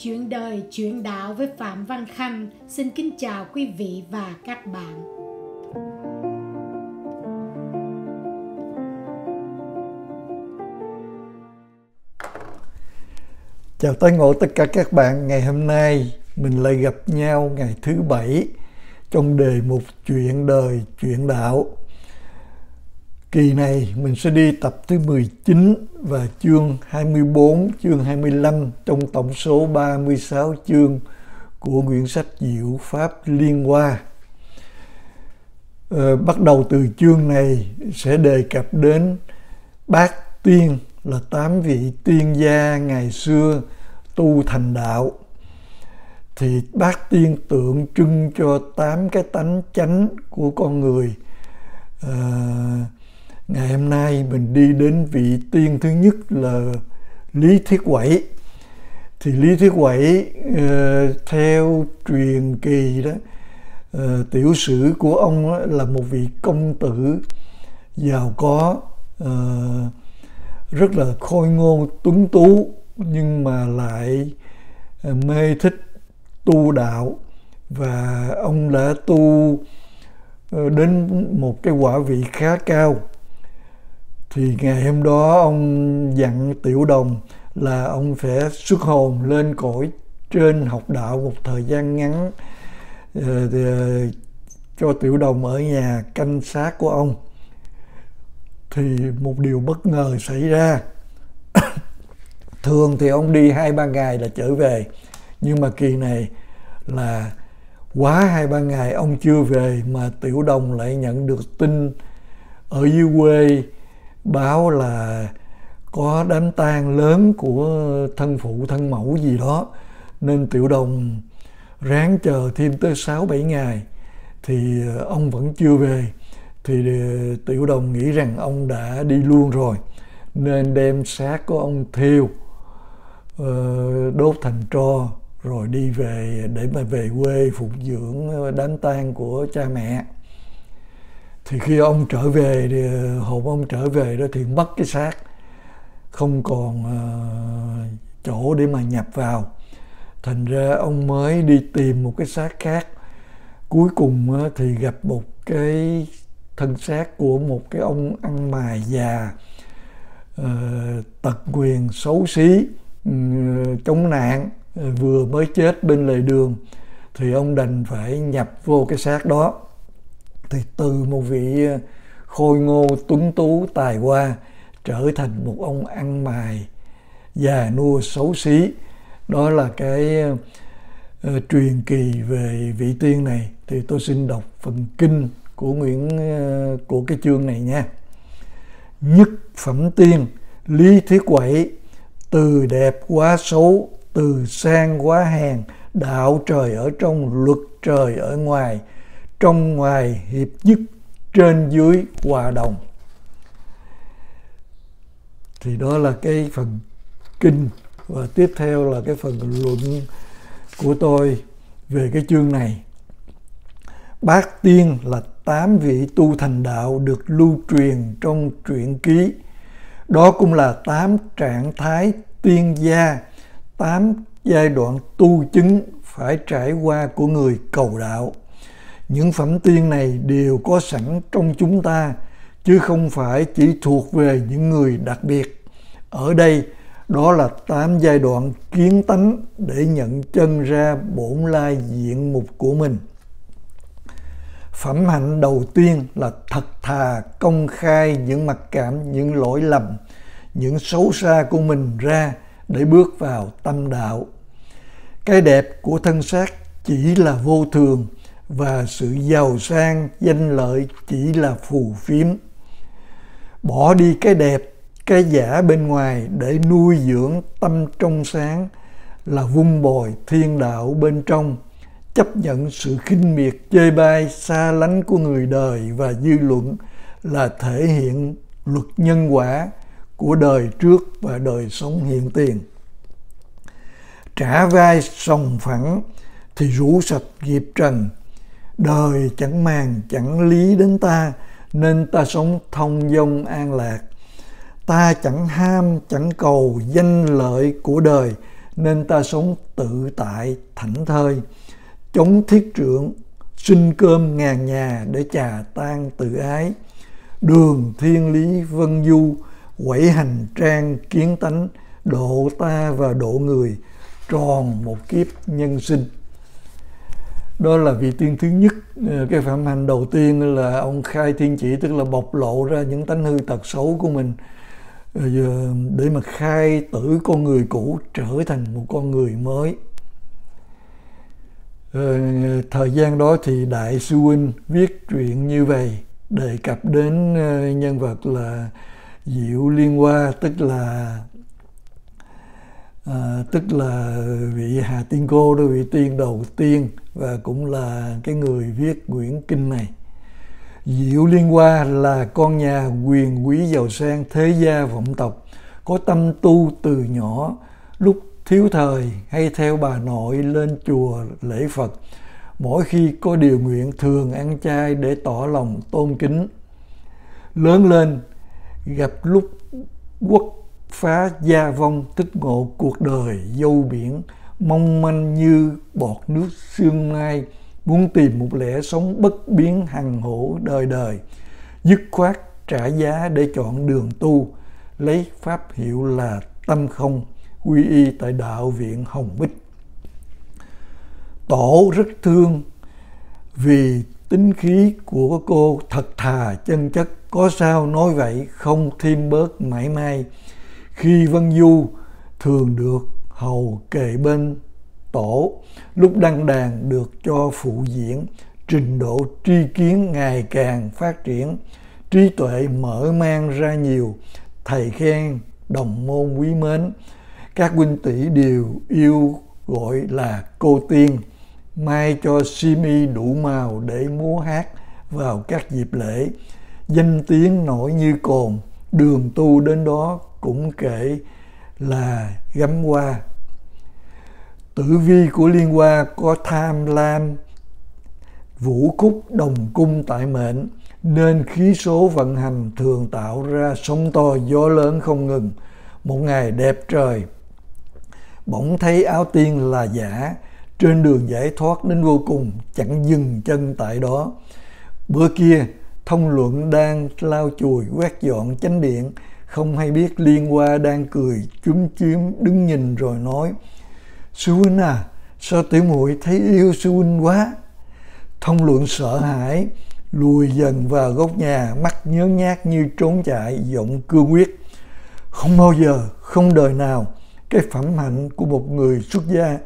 Chuyện đời, chuyện đạo với Phạm Văn Khanh xin kính chào quý vị và các bạn. Chào tới ngộ tất cả các bạn. Ngày hôm nay mình lại gặp nhau ngày thứ bảy trong đề mục chuyện đời, chuyện đạo. Kỳ này mình sẽ đi tập thứ 19 và chương 24, chương 25 trong tổng số 36 chương của quyển sách Diệu Pháp Liên Hoa. Ờ, bắt đầu từ chương này sẽ đề cập đến bát tiên là tám vị tiên gia ngày xưa tu thành đạo thì bát tiên tượng trưng cho tám cái tánh chánh của con người à, ngày hôm nay mình đi đến vị tiên thứ nhất là lý thiết quẩy. Thì lý thiết quẩy uh, theo truyền kỳ đó uh, tiểu sử của ông là một vị công tử giàu có uh, rất là khôi ngô tuấn tú nhưng mà lại mê thích tu đạo. Và ông đã tu đến một cái quả vị khá cao thì ngày hôm đó ông dặn tiểu đồng là ông phải xuất hồn lên cõi trên học đạo một thời gian ngắn ờ, ờ, cho tiểu đồng ở nhà canh sát của ông. Thì một điều bất ngờ xảy ra. Thường thì ông đi hai ba ngày là trở về, nhưng mà kỳ này là quá hai ba ngày ông chưa về mà tiểu đồng lại nhận được tin ở dưới quê báo là có đám tang lớn của thân phụ, thân mẫu gì đó. Nên tiểu đồng ráng chờ thêm tới 6 7 ngày. Thì ờ, ông vẫn chưa về. Thì ờ, tiểu đồng nghĩ rằng ông đã đi luôn rồi. Nên đem xác của ông thiêu ờ, đốt thành tro, rồi đi về để mà về quê phục dưỡng đám tang của cha mẹ thì khi ông trở về thì ờ, hồn ông trở về đó thì mất cái xác. Không còn uh, chỗ để mà nhập vào. Thành ra ông mới đi tìm một cái xác khác. Cuối cùng uh, thì gặp một cái thân xác của một cái ông ăn mài già uh, tật quyền xấu xí ừ, chống nạn vừa mới chết bên lề đường. Thì ông đành phải nhập vô cái xác đó thì từ một vị ờ, khôi ngô tuấn tú tài hoa trở thành một ông ăn mài già nua xấu xí đó là cái uh, truyền kỳ về vị tiên này. Thì tôi xin đọc phần kinh của nguyễn uh, của cái chương này nha. Nhất phẩm tiên lý thuyết quẩy từ đẹp quá xấu từ sang quá hèn đạo trời ở trong luật trời ở ngoài trong ngoài hiệp nhất, trên dưới hòa đồng. Thì đó là cái phần kinh, và tiếp theo là cái phần luận của tôi về cái chương này. Bát tiên là tám vị tu thành đạo được lưu truyền trong truyện ký. Đó cũng là tám trạng thái tiên gia, tám giai đoạn tu chứng phải trải qua của người cầu đạo những phẩm tiên này đều có sẵn trong chúng ta, chứ không phải chỉ thuộc về những người đặc biệt. Ở đây, đó là tám giai đoạn kiến tánh để nhận chân ra bổn lai diện mục của mình. Phẩm hạnh đầu tiên là thật thà công khai những mặc cảm, những lỗi lầm, những xấu xa của mình ra để bước vào tâm đạo. Cái đẹp của thân xác chỉ là vô thường và sự giàu sang, danh lợi chỉ là phù phiếm. Bỏ đi cái đẹp, cái giả bên ngoài để nuôi dưỡng tâm trong sáng là vung bồi thiên đạo bên trong, chấp nhận sự khinh miệt, chê bai, xa lánh của người đời và dư luận là thể hiện luật nhân quả của đời trước và đời sống hiện tiền. Trả vai sòng phẳng thì rũ sạch nghiệp trần đời chẳng màng, chẳng lý đến ta, nên ta sống thông dong an lạc. Ta chẳng ham, chẳng cầu danh lợi của đời, nên ta sống tự tại, thảnh thơi. Chống thiết trượng sinh cơm ngàn nhà để trà tan tự ái. Đường thiên lý vân du, quẩy hành trang kiến tánh, độ ta và độ người, tròn một kiếp nhân sinh đó là vị tiên thứ nhất ờ, cái phạm hành đầu tiên là ông khai thiên chỉ, tức là bộc lộ ra những tánh hư tật xấu của mình. Ờ, để mà khai tử con người cũ trở thành một con người mới. Ờ, thời gian đó thì đại sư huynh viết truyện như vậy đề cập đến nhân vật là diệu liên hoa, tức là à, tức là vị Hà Tiên Cô đó vị tiên đầu tiên và cũng là cái người viết quyển kinh này. Diệu Liên Hoa là con nhà quyền quý giàu sang thế gia vọng tộc, có tâm tu từ nhỏ, lúc thiếu thời hay theo bà nội lên chùa lễ Phật. Mỗi khi có điều nguyện thường ăn chay để tỏ lòng tôn kính. Lớn lên, gặp lúc quốc phá gia vong tích ngộ cuộc đời, dâu biển, mong manh như bọt nước sương mai, muốn tìm một lẽ sống bất biến hằng hổ đời đời. Dứt khoát trả giá để chọn đường tu, lấy pháp hiệu là tâm không, quy y tại đạo viện hồng bích. Tổ rất thương vì tính khí của cô thật thà, chân chất. Có sao nói vậy không thêm bớt mãi may khi Văn Du thường được hầu kề bên tổ, lúc đăng đàn được cho phụ diễn, trình độ tri kiến ngày càng phát triển, trí tuệ mở mang ra nhiều, thầy khen, đồng môn quý mến, các huynh tỷ đều yêu gọi là cô tiên, mai cho simi đủ màu để múa hát vào các dịp lễ, danh tiếng nổi như cồn, đường tu đến đó cũng kể là gắm hoa. Tử vi của liên hoa có tham lam, vũ khúc đồng cung tại mệnh, nên khí số vận hành thường tạo ra sóng to, gió lớn không ngừng, một ngày đẹp trời. Bỗng thấy áo tiên là giả, trên đường giải thoát đến vô cùng, chẳng dừng chân tại đó. Bữa kia, thông luận đang lau chùi quét dọn chánh điện không hay biết, liên qua đang cười, chúm chiếm đứng nhìn rồi nói sư huynh à sao tiểu muội thấy yêu sư huynh quá? Thông luận sợ hãi, lùi dần vào góc nhà, mắt nhớ nhác như trốn chạy, giọng cương quyết, không bao giờ, không đời nào, cái phẩm hạnh của một người xuất gia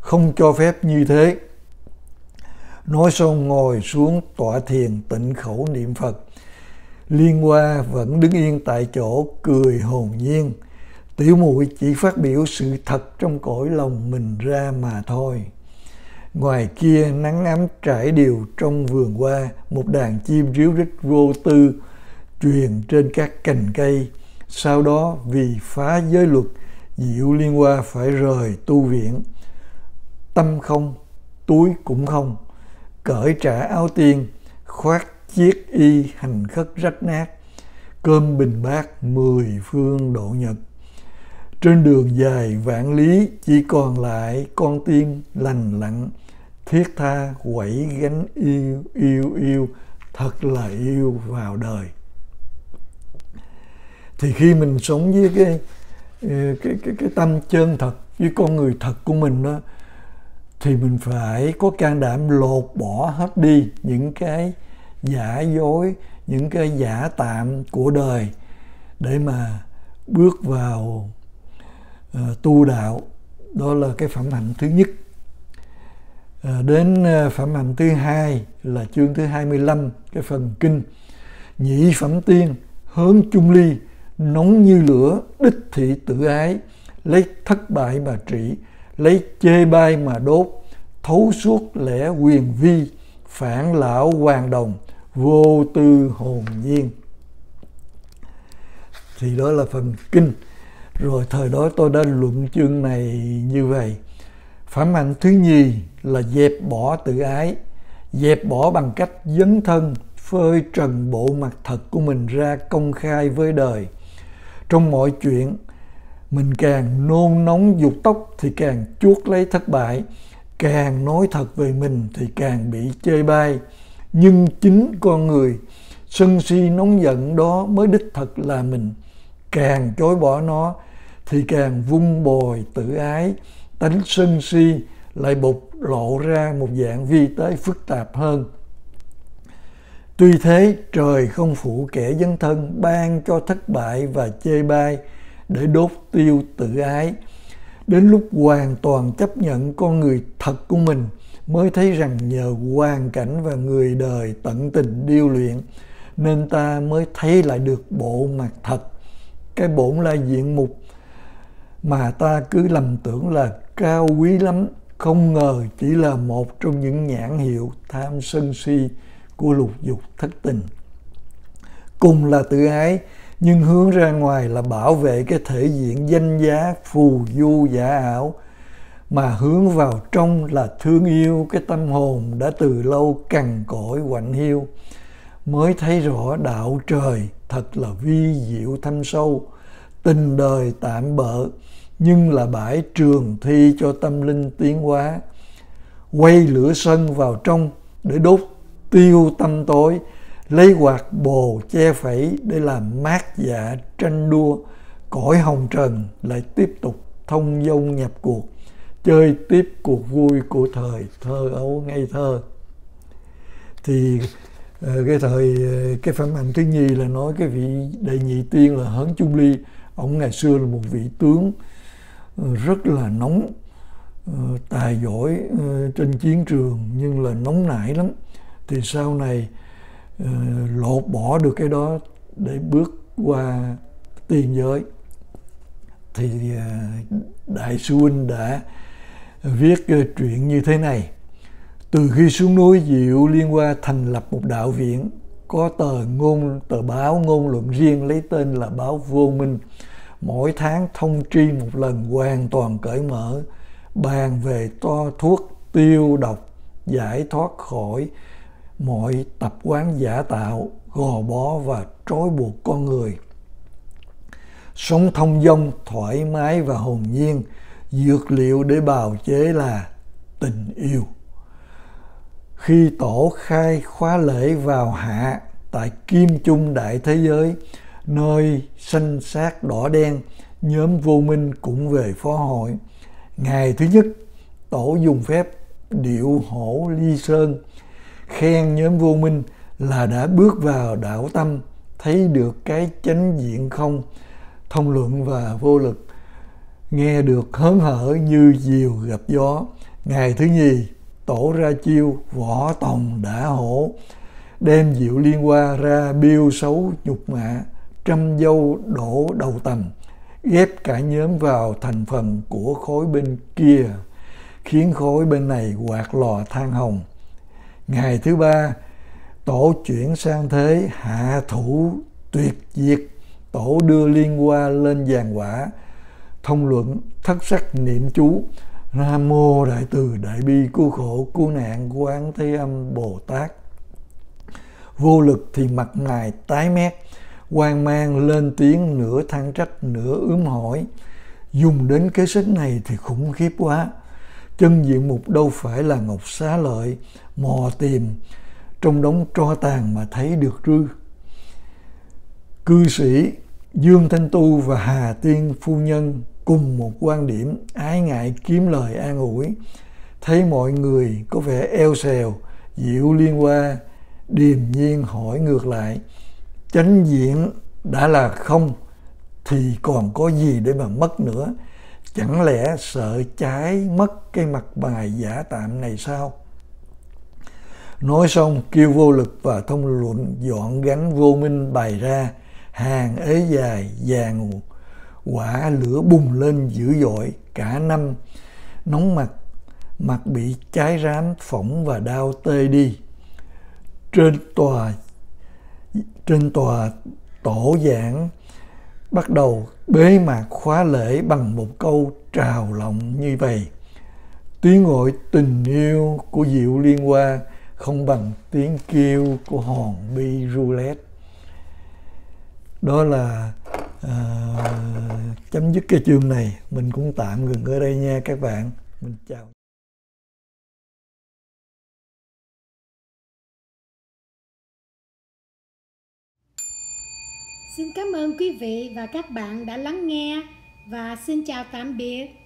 không cho phép như thế. Nói xong ngồi xuống tọa thiền tịnh khẩu niệm phật. Liên Hoa vẫn đứng yên tại chỗ cười hồn nhiên. Tiểu muội chỉ phát biểu sự thật trong cõi lòng mình ra mà thôi. Ngoài kia nắng ấm trải đều trong vườn hoa, một đàn chim ríu rít vô tư truyền trên các cành cây. Sau đó vì phá giới luật, Diệu Liên Hoa phải rời tu viện. Tâm không, túi cũng không, cởi trả áo tiên, khoác chiếc y hành khất rách nát, cơm bình bát mười phương độ nhật. Trên đường dài vạn lý, chỉ còn lại con tim lành lặn, thiết tha quẩy gánh yêu yêu yêu, thật là yêu vào đời. Thì khi mình sống với cái ờ, cái cái cái tâm chân thật với con người thật của mình đó thì mình phải có can đảm lột bỏ hết đi những cái giả dối những cái giả tạm của đời để mà bước vào uh, tu đạo. Đó là cái phẩm hạnh thứ nhất. Uh, đến uh, phẩm hạnh thứ hai là chương thứ 25 cái phần kinh. Nhị phẩm tiên hướng chung ly nóng như lửa đích thị tự ái. Lấy thất bại mà trị lấy chê bai mà đốt. Thấu suốt lẽ quyền vi phản lão hoàng đồng vô tư hồn nhiên. Thì đó là phần kinh. Rồi thời đó tôi đã luận chương này như vậy. Phẩm hạnh thứ nhì là dẹp bỏ tự ái. Dẹp bỏ bằng cách dấn thân, phơi trần bộ mặt thật của mình ra công khai với đời. Trong mọi chuyện, mình càng nôn nóng dục tốc thì càng chuốc lấy thất bại. Càng nói thật về mình thì càng bị chê bai nhưng chính con người sân si nóng giận đó mới đích thật là mình. Càng chối bỏ nó thì càng vung bồi tự ái. Tánh sân si lại bộc lộ ra một dạng vi tế phức tạp hơn. Tuy thế, trời không phụ kẻ dân thân, ban cho thất bại và chê bai để đốt tiêu tự ái. Đến lúc hoàn toàn chấp nhận con người thật của mình mới thấy rằng nhờ hoàn cảnh và người đời tận tình điêu luyện, nên ta mới thấy lại được bộ mặt thật. Cái bổn là diện mục mà ta cứ lầm tưởng là cao quý lắm. Không ngờ chỉ là một trong những nhãn hiệu tham sân si của lục dục thất tình. Cùng là tự ái, nhưng hướng ra ngoài là bảo vệ cái thể diện danh giá phù du giả ảo mà hướng vào trong là thương yêu, cái tâm hồn đã từ lâu cằn cỗi quạnh hiu. Mới thấy rõ đạo trời thật là vi diệu thâm sâu, tình đời tạm bợ, nhưng là bãi trường thi cho tâm linh tiến hóa. Quay lửa sân vào trong để đốt tiêu tâm tối, lấy quạt bồ che phẩy để làm mát dạ tranh đua. Cõi hồng trần lại tiếp tục thông dông nhập cuộc chơi tiếp cuộc vui của thời thơ ấu ngây thơ. Thì ờ, cái thời ờ, cái phản hạnh thứ nhì là nói cái vị đệ nhị tiên là hớn trung ly. Ông ngày xưa là một vị tướng ờ, rất là nóng tài giỏi trên chiến trường nhưng là nóng nảy lắm. Thì sau này lột bỏ được cái đó để bước qua tiền giới. Thì đại sư huynh đã viết chuyện như thế này. Từ khi xuống núi diệu liên qua thành lập một đạo viện, có tờ ngôn, tờ báo ngôn luận riêng lấy tên là báo vô minh. Mỗi tháng thông tri một lần hoàn toàn cởi mở, bàn về to thuốc tiêu độc, giải thoát khỏi mọi tập quán giả tạo, gò bó và trói buộc con người. Sống thông dong, thoải mái và hồn nhiên dược liệu để bào chế là tình yêu. Khi tổ khai khóa lễ vào hạ tại kim trung đại thế giới, nơi sanh sát đỏ đen, nhóm vô minh cũng về phó hội. Ngày thứ nhất, tổ dùng phép điệu hổ ly sơn, khen nhóm vô minh là đã bước vào đạo tâm, thấy được cái chánh diện không, thông luận và vô lực nghe được hớn hở như diều gặp gió, ngày thứ nhì, tổ ra chiêu, võ tòng đã hổ. Đem diệu liên hoa ra biêu xấu nhục mạ, trăm dâu đổ đầu tầm ghép cả nhóm vào thành phần của khối bên kia, khiến khối bên này quạt lò than hồng. Ngày thứ ba, tổ chuyển sang thế hạ thủ tuyệt diệt, tổ đưa liên hoa lên giàn quả thông luận thất sắc niệm chú. Nam mô đại từ đại bi cứu khổ, cứu nạn quán thế âm, bồ tát. Vô lực thì mặt ngài tái mét hoang mang lên tiếng nửa than trách, nửa ướm hỏi. Dùng đến cái sách này thì khủng khiếp quá. Chân diện mục đâu phải là ngọc xá lợi, mò tìm, trong đống tro tàn mà thấy được rư. Cư sĩ dương thanh tu và hà tiên phu nhân cùng một quan điểm ái ngại kiếm lời an ủi. Thấy mọi người có vẻ eo xèo, diệu liên hoa điềm nhiên hỏi ngược lại, chánh diện đã là không thì còn có gì để mà mất nữa? Chẳng lẽ sợ trái mất cái mặt bài giả tạm này sao? Nói xong, kêu vô lực và thông luận dọn gánh vô minh bày ra hàng ế dài vàng quả lửa bùng lên dữ dội, cả năm nóng mặt mặt bị cháy rám, phỏng và đau tê đi. Trên tòa trên tòa tổ giảng bắt đầu bế mạc khóa lễ bằng một câu trào lòng như vậy. Tiếng gọi tình yêu của diệu liên hoa không bằng tiếng kêu của hòn bi roulette đó là à, chấm dứt cái chương này. Mình cũng tạm ngừng ở đây nha các bạn. Mình chào. Xin cảm ơn quý vị và các bạn đã lắng nghe và xin chào tạm biệt.